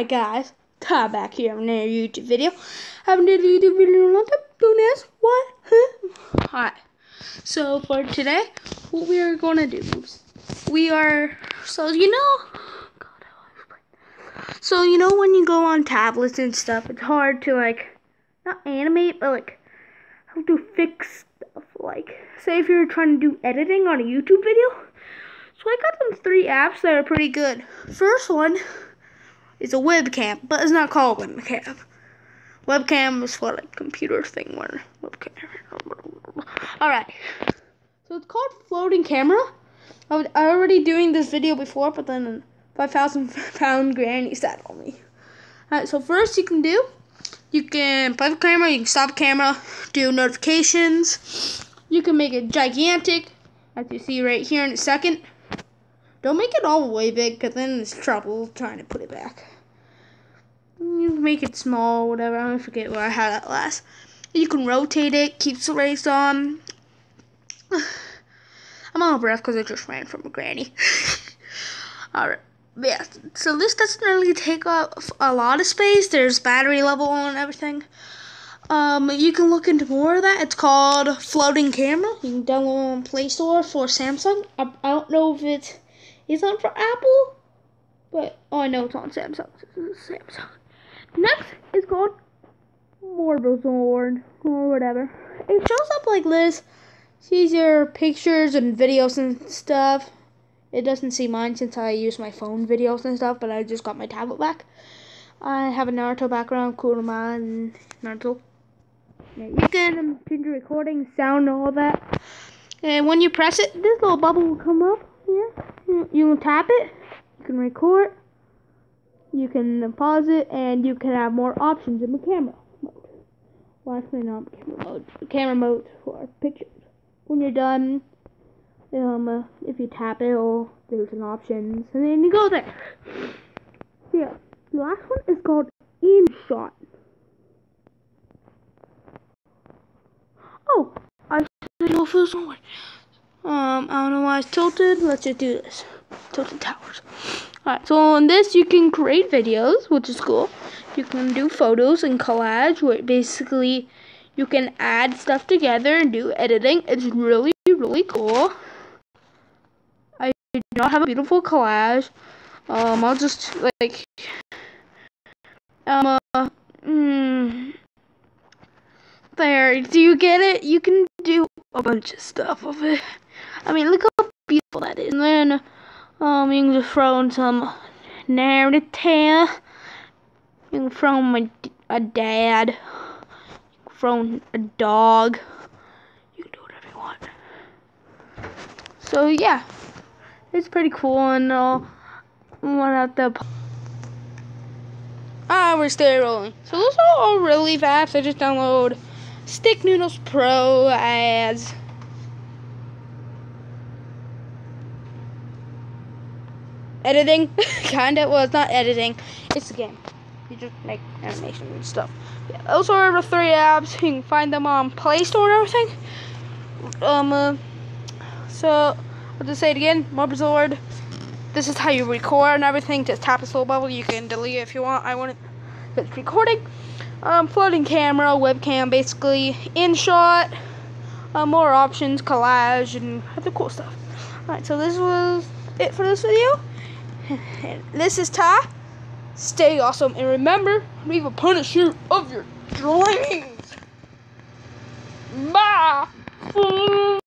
Hi guys, Ty back here on another YouTube video. Haven't did a YouTube video in a long time. Don't ask what? Huh? So for today, what we are gonna do we are so you know God, so you know when you go on tablets and stuff, it's hard to like not animate but like how to fix stuff. Like say if you're trying to do editing on a YouTube video. So I got some three apps that are pretty good. First one is a webcam, but it's not called webcam. Webcam is for like computer thing where webcam. Alright. So it's called floating camera. I was already doing this video before, but then 5,000 pound granny sat on me. Alright, so first you can do, you can play the camera, you can stop camera, do notifications. You can make it gigantic, as you see right here in a second. Don't make it all the way big, because then it's trouble trying to put it back. Make it small, whatever. I forget where I had that last. You can rotate it, keeps the race on. I'm out of breath because I just ran from a granny. Alright. Yeah, so this doesn't really take up a lot of space. There's battery level and everything. Um, you can look into more of that. It's called Floating Camera. You can download it on Play Store for Samsung. I, I don't know if it's is on for Apple, but oh, I know it's on Samsung. Samsung. Next is called Morbizord or whatever. It shows up like this. Sees your pictures and videos and stuff. It doesn't see mine since I use my phone videos and stuff, but I just got my tablet back. I have a Naruto background, Kurama and Naruto. Yeah, you can change the recording, sound, and all that. And when you press it, this little bubble will come up here. You, can tap it, you can record, you can pause it, and you can have more options in the camera mode. Well, actually not camera mode, camera mode for pictures. When you're done, um, uh, if you tap it, oh, there's an options, and then you go there. So yeah, the last one is called InShot. Oh, I know if it. Um, I don't know why it's tilted. Let's just do this. Tilted towers. Alright, so on this you can create videos, which is cool. You can do photos and collage, where basically you can add stuff together and do editing. It's really, really cool. I do not have a beautiful collage. Um, I'll just, like, um, uh, mm, there. Do you get it? You can do a bunch of stuff of it. I mean, look how beautiful that is. And then, um, you can just throw in some narrative. You can throw in a, a dad. You can throw in a dog. You can do whatever you want. So, yeah. It's pretty cool and uh, one at the Ah, we're still rolling. So those are all really fast. I just download Stick Nodes Pro as editing. Kinda. Well, it's not editing. It's a game. You just make animation and stuff. Yeah, those are the three apps. You can find them on Play Store and everything. Um. Uh, so I'll just say it again. Morbizord. This is how you record and everything. Just tap a slow bubble. You can delete it if you want. I want it. It's recording. Um, floating camera, webcam, basically InShot. Uh, more options, collage, and other cool stuff. Alright, so this was it for this video. this is Ty. Stay awesome. And remember, leave a punisher of your dreams. Bye.